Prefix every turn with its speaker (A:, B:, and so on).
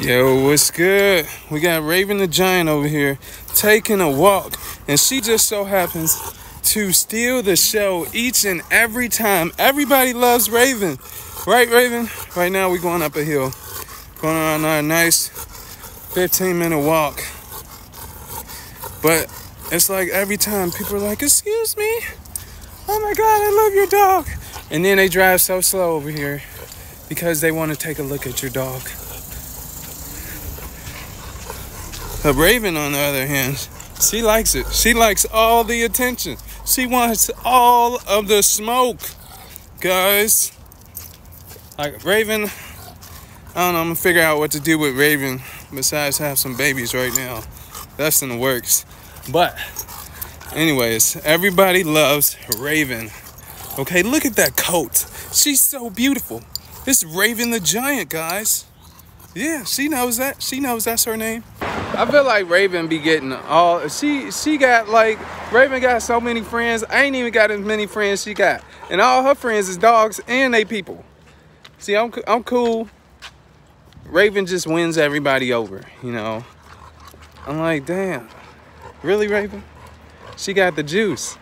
A: Yo, what's good? We got Raven the Giant over here taking a walk, and she just so happens to steal the show each and every time. Everybody loves Raven, right, Raven? Right now, we're going up a hill, going on our nice 15 minute walk. But it's like every time people are like, Excuse me, oh my god, I love your dog. And then they drive so slow over here because they want to take a look at your dog. Raven, on the other hand, she likes it. She likes all the attention. She wants all of the smoke, guys. Like Raven, I don't know. I'm gonna figure out what to do with Raven besides have some babies right now. That's in the works. But, anyways, everybody loves Raven. Okay, look at that coat. She's so beautiful. It's Raven the Giant, guys. Yeah, she knows that. She knows that's her name. I feel like Raven be getting all she she got like Raven got so many friends. I ain't even got as many friends she got, and all her friends is dogs and they people. See, I'm I'm cool. Raven just wins everybody over, you know. I'm like, damn, really, Raven? She got the juice.